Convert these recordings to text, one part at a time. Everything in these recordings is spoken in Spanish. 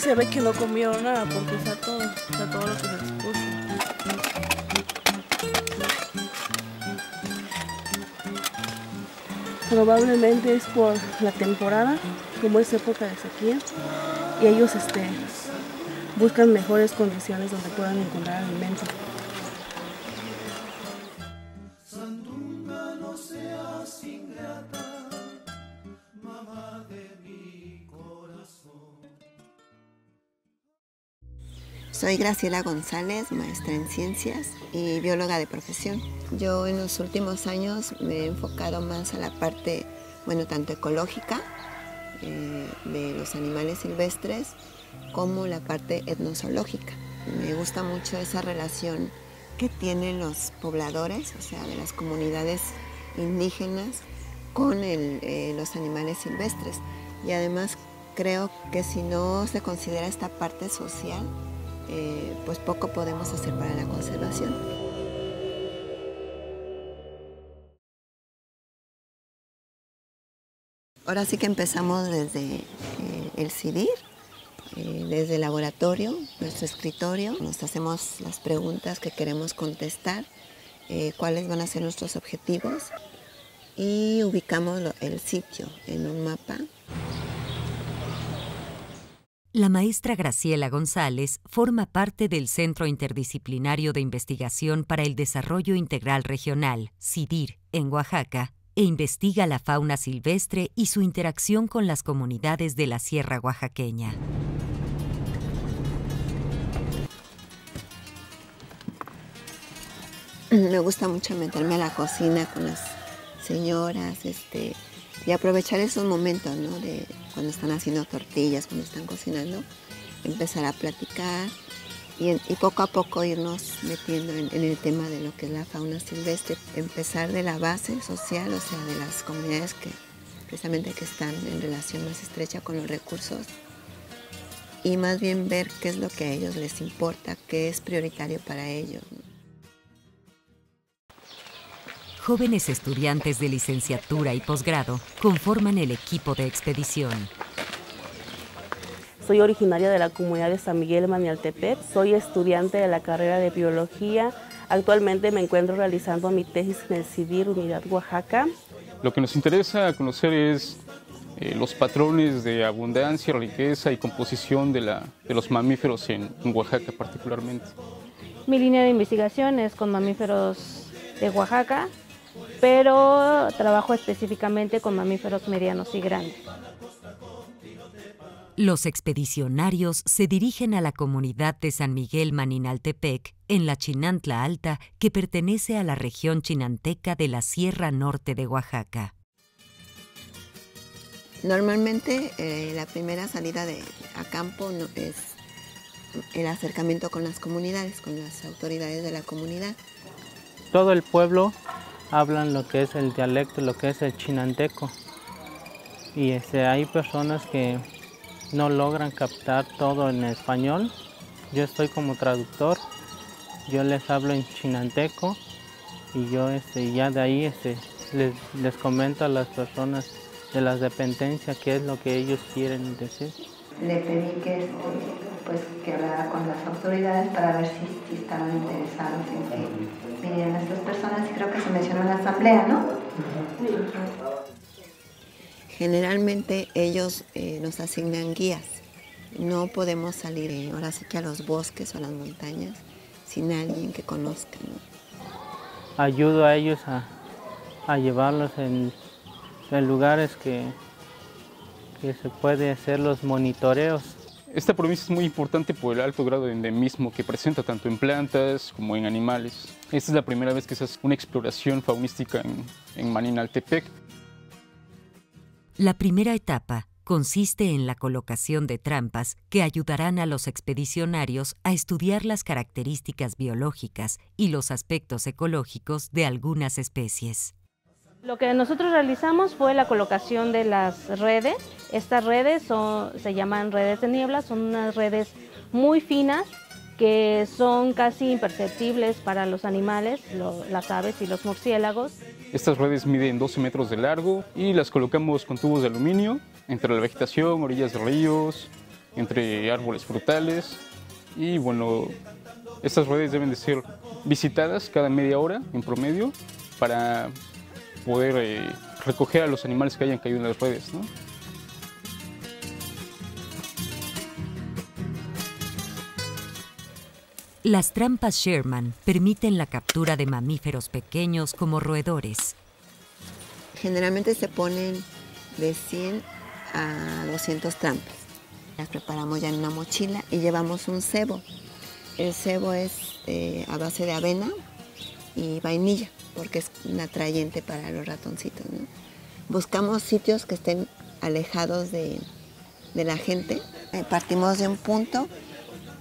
se ve que no comió nada porque está todo, está todo lo que se expuso. Probablemente es por la temporada, como es época de sequía, y ellos este, buscan mejores condiciones donde puedan encontrar alimento. Soy Graciela González, maestra en ciencias y bióloga de profesión. Yo en los últimos años me he enfocado más a la parte, bueno, tanto ecológica eh, de los animales silvestres como la parte etnozoológica. Me gusta mucho esa relación que tienen los pobladores, o sea, de las comunidades indígenas con eh, los animales silvestres. Y además creo que si no se considera esta parte social, eh, pues poco podemos hacer para la conservación. Ahora sí que empezamos desde eh, el CIDIR, eh, desde el laboratorio, nuestro escritorio. Nos hacemos las preguntas que queremos contestar, cuáles van a ser nuestros objetivos y ubicamos el sitio en un mapa la maestra Graciela González forma parte del Centro Interdisciplinario de Investigación para el Desarrollo Integral Regional, CIDIR, en Oaxaca, e investiga la fauna silvestre y su interacción con las comunidades de la Sierra Oaxaqueña. Me gusta mucho meterme a la cocina con las señoras, este, y aprovechar esos momentos, ¿no? De cuando están haciendo tortillas, cuando están cocinando, empezar a platicar y, poco a poco irnos metiendo en, el tema de lo que es la fauna silvestre, empezar de la base social, o sea, de las comunidades que precisamente que están en relación más estrecha con los recursos y más bien ver qué es lo que a ellos les importa, qué es prioritario para ellos jóvenes estudiantes de licenciatura y posgrado conforman el equipo de expedición. Soy originaria de la comunidad de San Miguel Manialtepec, soy estudiante de la carrera de biología. Actualmente me encuentro realizando mi tesis en el CIDIR Unidad Oaxaca. Lo que nos interesa conocer es eh, los patrones de abundancia, riqueza y composición de, la, de los mamíferos en Oaxaca particularmente. Mi línea de investigación es con mamíferos de Oaxaca, pero trabajo específicamente con mamíferos medianos y grandes. Los expedicionarios se dirigen a la comunidad de San Miguel Maninaltepec, en la Chinantla Alta, que pertenece a la región chinanteca de la Sierra Norte de Oaxaca. Normalmente eh, la primera salida de, a campo es el acercamiento con las comunidades, con las autoridades de la comunidad. Todo el pueblo hablan lo que es el dialecto, lo que es el chinanteco. Y este, hay personas que no logran captar todo en español. Yo estoy como traductor, yo les hablo en chinanteco y yo este, ya de ahí este, les, les comento a las personas de las dependencias qué es lo que ellos quieren decir. Le pedí que, pues, que hablara con las autoridades para ver si, si estaban interesados en que vinieron estas personas y creo que se mencionó en la asamblea, ¿no? Generalmente ellos eh, nos asignan guías. No podemos salir eh, ahora sí que a los bosques o a las montañas sin alguien que conozca. Ayudo a ellos a, a llevarlos en, en lugares que, que se puede hacer los monitoreos esta provincia es muy importante por el alto grado de endemismo que presenta tanto en plantas como en animales. Esta es la primera vez que se hace una exploración faunística en, en Maninaltepec. La primera etapa consiste en la colocación de trampas que ayudarán a los expedicionarios a estudiar las características biológicas y los aspectos ecológicos de algunas especies. Lo que nosotros realizamos fue la colocación de las redes. Estas redes se llaman redes de niebla, son unas redes muy finas que son casi imperceptibles para los animales, las aves y los murciélagos. Estas redes miden 12 metros de largo y las colocamos con tubos de aluminio entre la vegetación, orillas de ríos, entre árboles frutales y bueno, estas redes deben de ser visitadas cada media hora en promedio para poder eh, recoger a los animales que hayan caído en las redes. ¿no? Las trampas Sherman permiten la captura de mamíferos pequeños como roedores. Generalmente se ponen de 100 a 200 trampas. Las preparamos ya en una mochila y llevamos un cebo. El cebo es eh, a base de avena y vainilla, porque es un atrayente para los ratoncitos. Buscamos sitios que estén alejados de, la gente. Eh, partimos de un punto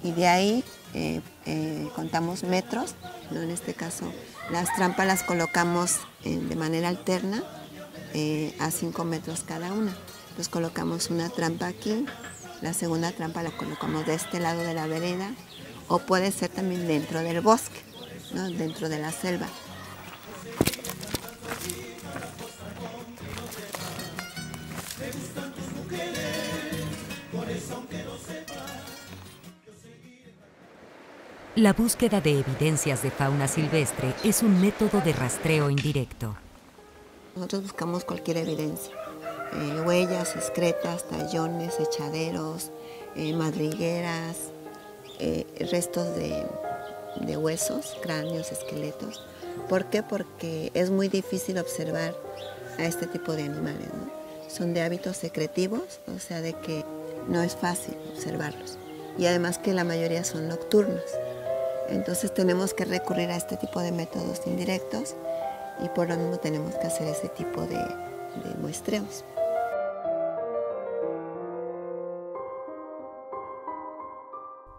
y de ahí eh, eh, contamos metros, en este caso las trampas las colocamos de manera alterna a 5 metros cada una. Entonces colocamos una trampa aquí, la segunda trampa la colocamos de este lado de la vereda o puede ser también dentro del bosque, ¿no? dentro de la selva. La búsqueda de evidencias de fauna silvestre es un método de rastreo indirecto. Nosotros buscamos cualquier evidencia, eh, huellas, excretas, tallones, echaderos, eh, madrigueras, eh, restos de, huesos, cráneos, esqueletos. ¿Por qué? Porque es muy difícil observar a este tipo de animales. Son de hábitos secretivos, o sea, de que no es fácil observarlos. Y además que la mayoría son nocturnos. Entonces tenemos que recurrir a este tipo de métodos indirectos y por lo mismo tenemos que hacer ese tipo de, muestreos.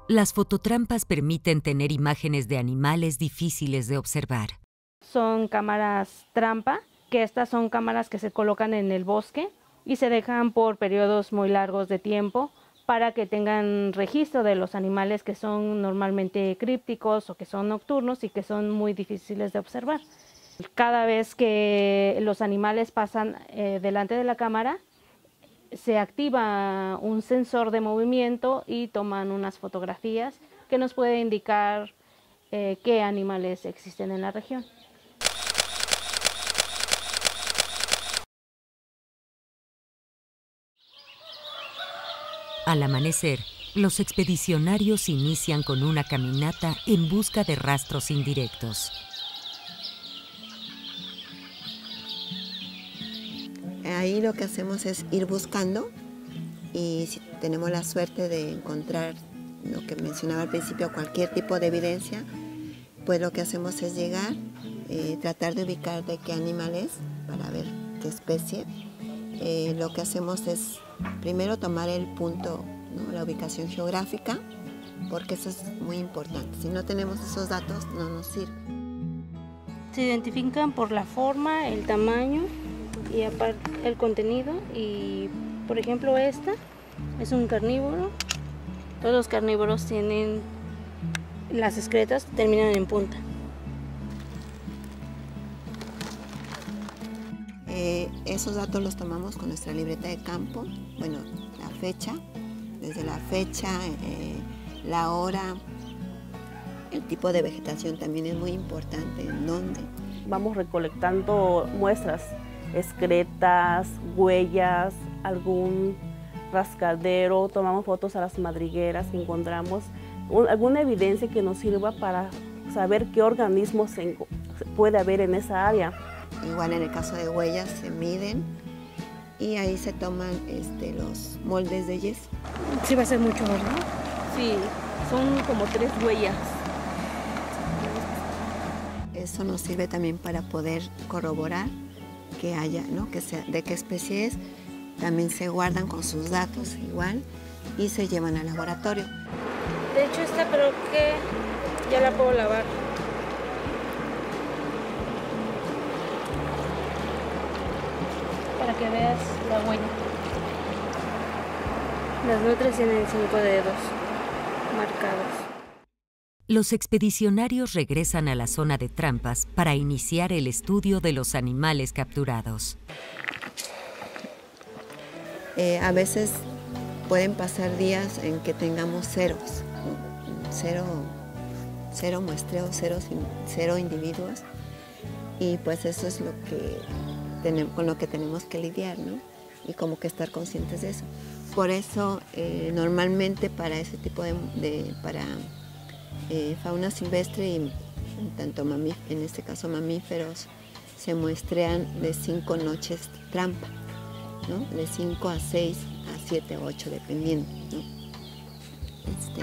Las fototrampas permiten tener imágenes de animales difíciles de observar. Son cámaras trampa, que estas son cámaras que se colocan en el bosque y se dejan por periodos muy largos de tiempo para que tengan registro de los animales que son normalmente crípticos o que son nocturnos y que son muy difíciles de observar. Cada vez que los animales pasan eh, delante de la cámara, se activa un sensor de movimiento y toman unas fotografías que nos puede indicar eh, qué animales existen en la región. Al amanecer, los expedicionarios inician con una caminata en busca de rastros indirectos. Ahí lo que hacemos es ir buscando y si tenemos la suerte de encontrar lo que mencionaba al principio, cualquier tipo de evidencia, pues lo que hacemos es llegar, eh, tratar de ubicar de qué animal es para ver qué especie. Eh, lo que hacemos es Primero tomar el punto, la ubicación geográfica, porque eso es muy importante. Si no tenemos esos datos, no nos sirve. Se identifican por la forma, el tamaño y aparte el contenido. Y por ejemplo esta es un carnívoro. Todos los carnívoros tienen las excretas, terminan en punta. Eh, esos datos los tomamos con nuestra libreta de campo, bueno, la fecha, desde la fecha, eh, la hora, el tipo de vegetación también es muy importante, en dónde. Vamos recolectando muestras, excretas, huellas, algún rascadero, tomamos fotos a las madrigueras que encontramos, alguna evidencia que nos sirva para saber qué organismos puede haber en esa área. Igual en el caso de huellas se miden y ahí se toman este, los moldes de yeso. Sí va a ser mucho, ¿verdad? Sí, son como tres huellas. Eso nos sirve también para poder corroborar que haya, ¿no? Que sea, de qué especie es. También se guardan con sus datos igual y se llevan al laboratorio. De hecho esta pero que ya la puedo lavar. para que veas la huella. Las nutrias tienen cinco dedos marcados. Los expedicionarios regresan a la zona de trampas para iniciar el estudio de los animales capturados. Eh, a veces pueden pasar días en que tengamos ceros, cero, cero muestreos, cero, cero individuos y pues eso es lo que tenemos, con lo que tenemos que lidiar, ¿no? Y como que estar conscientes de eso. Por eso eh, normalmente para ese tipo de, para eh, fauna silvestre y tanto en este caso mamíferos se muestrean de cinco noches trampa, ¿no? De cinco a seis a siete, ocho, dependiendo, ¿no? Este,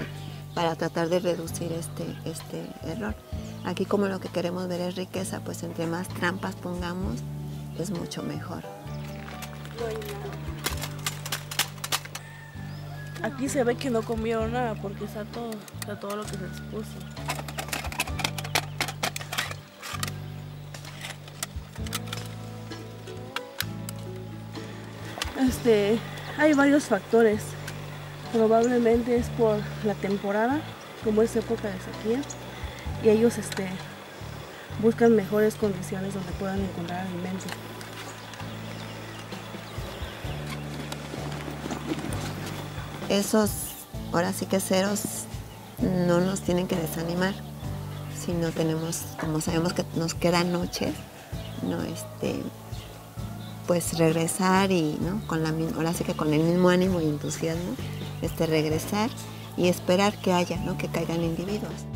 para tratar de reducir este, este error. Aquí como lo que queremos ver es riqueza, pues entre más trampas pongamos, es mucho mejor. Aquí se ve que no comieron nada porque está todo, está todo lo que se les puso. Este, hay varios factores. Probablemente es por la temporada, como es época de sequía y ellos este, buscan mejores condiciones donde puedan encontrar alimento. Esos, ahora sí que ceros, no nos tienen que desanimar, si no tenemos, como sabemos que nos quedan noches, no este, pues regresar y ¿no? con la ahora sí que con el mismo ánimo y entusiasmo, este regresar y esperar que haya, ¿no? que caigan individuos.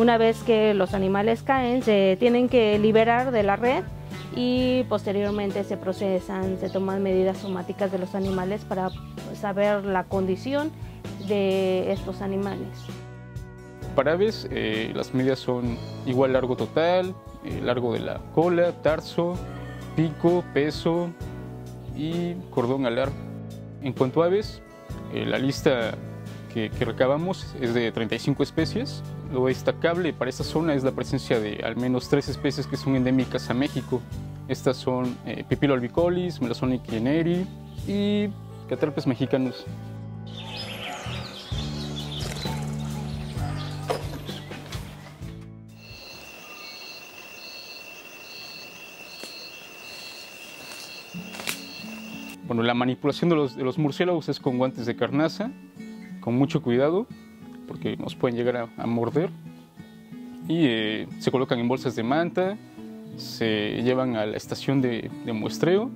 Una vez que los animales caen se tienen que liberar de la red y posteriormente se procesan, se toman medidas somáticas de los animales para saber la condición de estos animales. Para aves eh, las medidas son igual largo total, eh, largo de la cola, tarso, pico, peso y cordón alar. En cuanto a aves, eh, la lista que, que recabamos es de 35 especies lo destacable para esta zona es la presencia de al menos tres especies que son endémicas a México. Estas son eh, Pipilo albicolis, Melasonic yeneri y Caterpes mexicanos. Bueno, la manipulación de los, de los murciélagos es con guantes de carnaza, con mucho cuidado porque nos pueden llegar a, morder. Y eh, se colocan en bolsas de manta, se llevan a la estación de, de muestreo.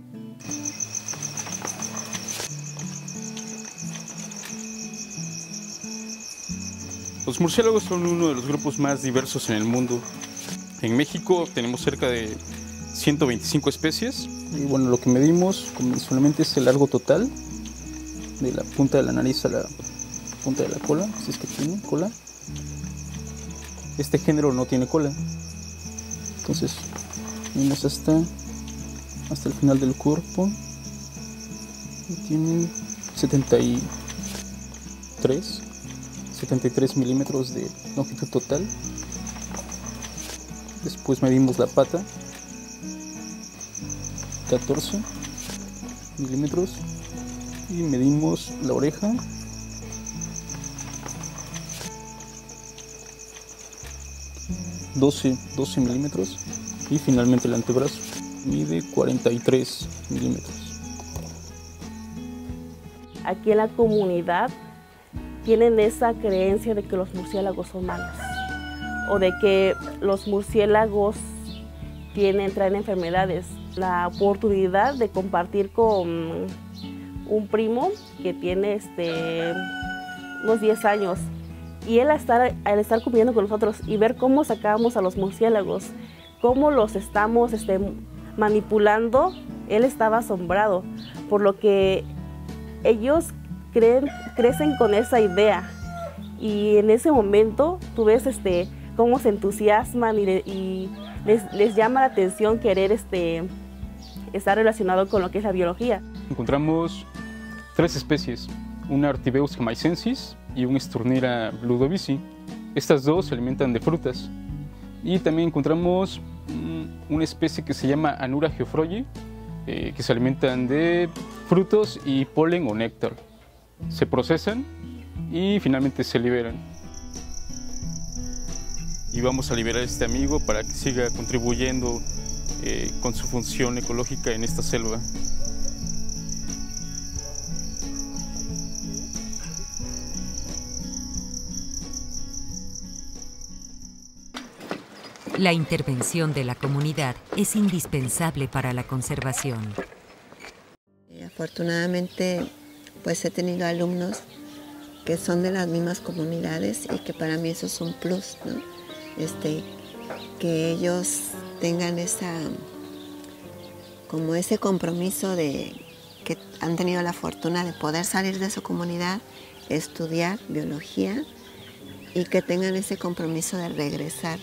Los murciélagos son uno de los grupos más diversos en el mundo. En México tenemos cerca de 125 especies. Y bueno, lo que medimos convencionalmente es el largo total de la punta de la nariz a la punta de la cola, si es que tiene cola. Este género no tiene cola. Entonces, vemos hasta, hasta el final del cuerpo. Y tiene 73, 73 milímetros de longitud total. Después medimos la pata, 14 milímetros. Y medimos la oreja, 12, 12 milímetros y finalmente el antebrazo mide 43 milímetros. Aquí en la comunidad tienen esa creencia de que los murciélagos son malos o de que los murciélagos tienen, traen enfermedades. La oportunidad de compartir con un primo que tiene este, unos 10 años y él al estar, al estar comiendo con nosotros y ver cómo sacábamos a los murciélagos, cómo los estamos este, manipulando, él estaba asombrado, por lo que ellos creen, crecen con esa idea. Y en ese momento tú ves este, cómo se entusiasman y, les, les, llama la atención querer este, estar relacionado con lo que es la biología. Encontramos tres especies, una Artibeus jamaicensis, y un Sturnera ludovici. Estas dos se alimentan de frutas. Y también encontramos mm, una especie que se llama Anura geofroyi, eh, que se alimentan de frutos y polen o néctar. Se procesan y finalmente se liberan. Y vamos a liberar a este amigo para que siga contribuyendo eh, con su función ecológica en esta selva. La intervención de la comunidad es indispensable para la conservación. Afortunadamente, pues he tenido alumnos que son de las mismas comunidades y que para mí eso es un plus. Este, que ellos tengan esa, como ese compromiso de que han tenido la fortuna de poder salir de su comunidad, estudiar biología y que tengan ese compromiso de regresar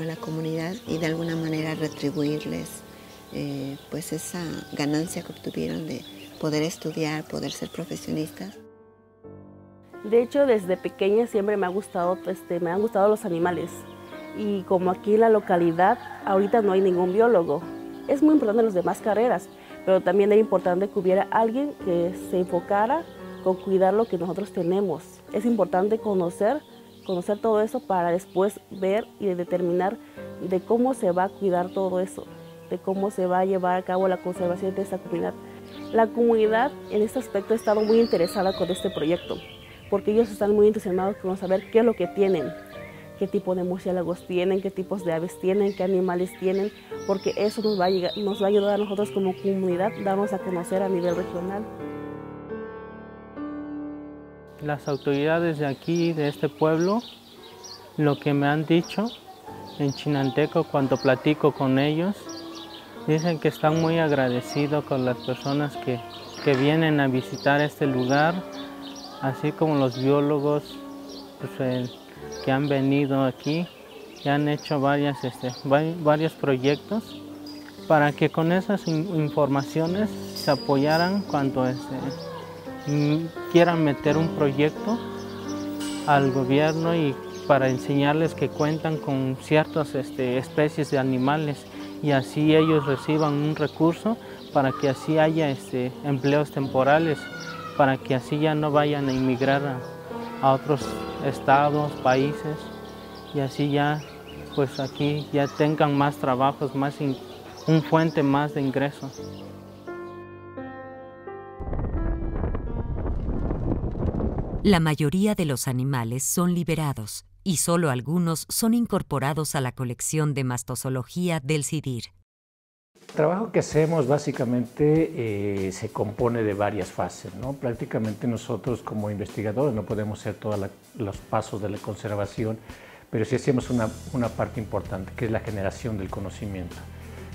a la comunidad y de alguna manera retribuirles eh, pues esa ganancia que obtuvieron de poder estudiar, poder ser profesionistas. De hecho, desde pequeña siempre me ha gustado, este, me han gustado los animales. Y como aquí en la localidad ahorita no hay ningún biólogo, es muy importante las demás carreras, pero también es importante que hubiera alguien que se enfocara con cuidar lo que nosotros tenemos. Es importante conocer conocer todo eso para después ver y determinar de cómo se va a cuidar todo eso, de cómo se va a llevar a cabo la conservación de esta comunidad. La comunidad en este aspecto ha estado muy interesada con este proyecto, porque ellos están muy entusiasmados con saber qué es lo que tienen, qué tipo de murciélagos tienen, qué tipos de aves tienen, qué animales tienen, porque eso nos va a, nos va a ayudar a nosotros como comunidad, darnos a conocer a nivel regional. Las autoridades de aquí, de este pueblo, lo que me han dicho en chinanteco cuando platico con ellos, dicen que están muy agradecidos con las personas que, vienen a visitar este lugar, así como los biólogos pues, que han venido aquí y han hecho varias, este, varios proyectos para que con esas informaciones se apoyaran cuando este, quieran meter un proyecto al gobierno y para enseñarles que cuentan con ciertas este, especies de animales y así ellos reciban un recurso para que así haya este, empleos temporales, para que así ya no vayan a inmigrar a, otros estados, países y así ya pues aquí ya tengan más trabajos, más un fuente más de ingresos. La mayoría de los animales son liberados y solo algunos son incorporados a la colección de mastozoología del CIDIR. El trabajo que hacemos básicamente eh, se compone de varias fases. ¿no? Prácticamente nosotros como investigadores no podemos hacer todos los pasos de la conservación, pero sí hacemos una, una parte importante, que es la generación del conocimiento.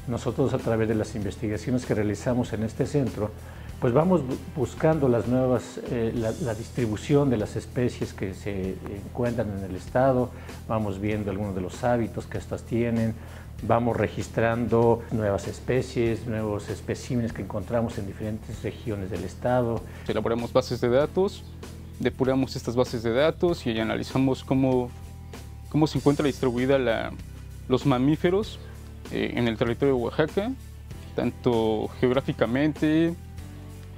Nosotros a través de las investigaciones que realizamos en este centro, pues vamos buscando las nuevas, eh, la, distribución de las especies que se encuentran en el estado, vamos viendo algunos de los hábitos que estas tienen, vamos registrando nuevas especies, nuevos especímenes que encontramos en diferentes regiones del estado. Elaboramos bases de datos, depuramos estas bases de datos y analizamos cómo, cómo se encuentra distribuida la, los mamíferos eh, en el territorio de Oaxaca, tanto geográficamente,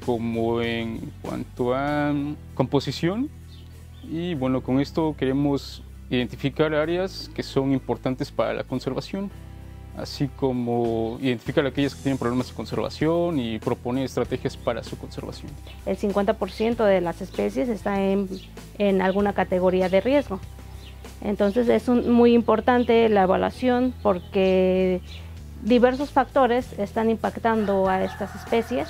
como en cuanto a composición. Y bueno, con esto queremos identificar áreas que son importantes para la conservación, así como identificar aquellas que tienen problemas de conservación y proponer estrategias para su conservación. El 50% de las especies está en, en, alguna categoría de riesgo. Entonces es muy importante la evaluación porque diversos factores están impactando a estas especies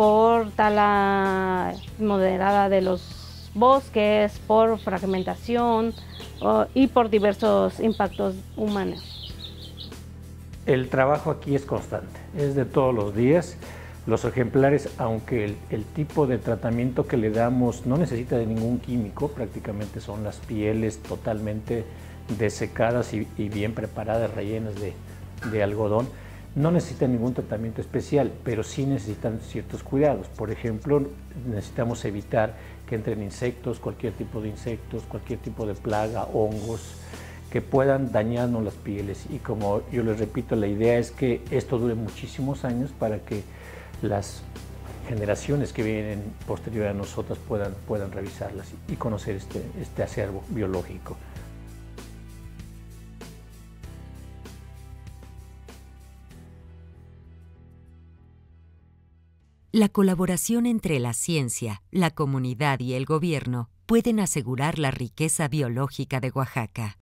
por tala moderada de los bosques, por fragmentación y por diversos impactos humanos. El trabajo aquí es constante, es de todos los días. Los ejemplares, aunque el, tipo de tratamiento que le damos no necesita de ningún químico, prácticamente son las pieles totalmente desecadas y, bien preparadas, rellenas de algodón, no necesitan ningún tratamiento especial, pero sí necesitan ciertos cuidados. Por ejemplo, necesitamos evitar que entren insectos, cualquier tipo de insectos, cualquier tipo de plaga, hongos, que puedan dañarnos las pieles. Y como yo les repito, la idea es que esto dure muchísimos años para que las generaciones que vienen posterior a nosotras puedan, puedan revisarlas y conocer este, este acervo biológico. La colaboración entre la ciencia, la comunidad y el gobierno pueden asegurar la riqueza biológica de Oaxaca.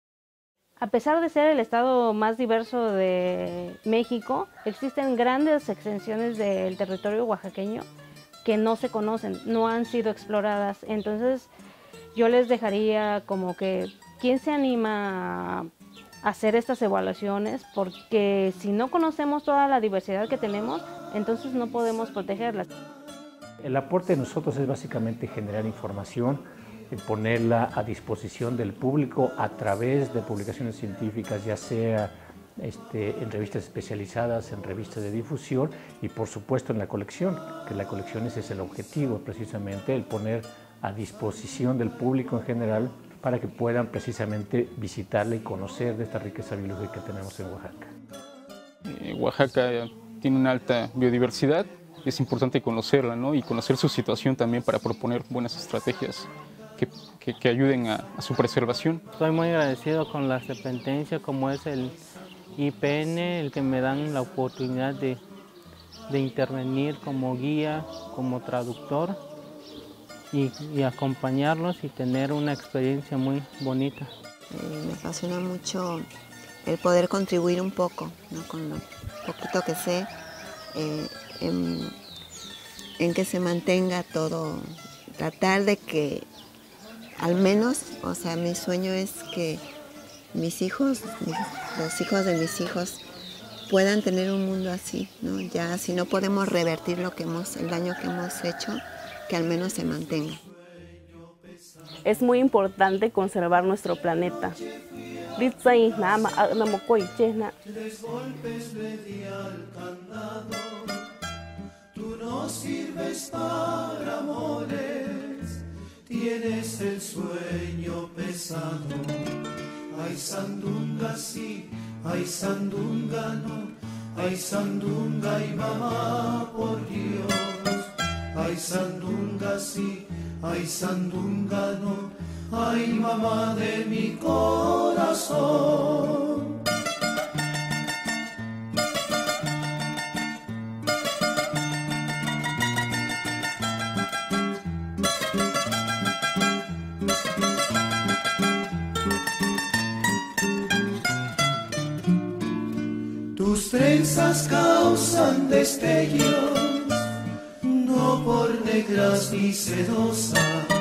A pesar de ser el estado más diverso de México, existen grandes extensiones del territorio oaxaqueño que no se conocen, no han sido exploradas. Entonces, yo les dejaría como que, ¿quién se anima a hacer estas evaluaciones? Porque si no conocemos toda la diversidad que tenemos, entonces no podemos protegerlas. El aporte de nosotros es básicamente generar información, ponerla a disposición del público a través de publicaciones científicas, ya sea este, en revistas especializadas, en revistas de difusión y por supuesto en la colección, que la colección ese es el objetivo precisamente, el poner a disposición del público en general para que puedan precisamente visitarla y conocer de esta riqueza biológica que tenemos en Oaxaca. Eh, Oaxaca tiene una alta biodiversidad, es importante conocerla ¿no? y conocer su situación también para proponer buenas estrategias que, que, ayuden a, a, su preservación. Estoy muy agradecido con las dependencias como es el IPN, el que me dan la oportunidad de, de intervenir como guía, como traductor y, y, acompañarlos y tener una experiencia muy bonita. Eh, me apasiona mucho el poder contribuir un poco, ¿no? con lo poquito que sé, eh, en, que se mantenga todo, tratar de que al menos, o sea, mi sueño es que mis hijos, los hijos de mis hijos, puedan tener un mundo así, ¿no? Ya si no podemos revertir lo que hemos, el daño que hemos hecho, que al menos se mantenga. Es muy importante conservar nuestro planeta. Tú no sirves para amores, tienes el sueño pesado. Ay, sandunga sí, ay, sandunga no, ay, sandunga y mamá, por Dios. Ay, sandunga sí, ay, sandunga no, ay, mamá de mi corazón. trenzas causan destellos, no por negras ni sedosas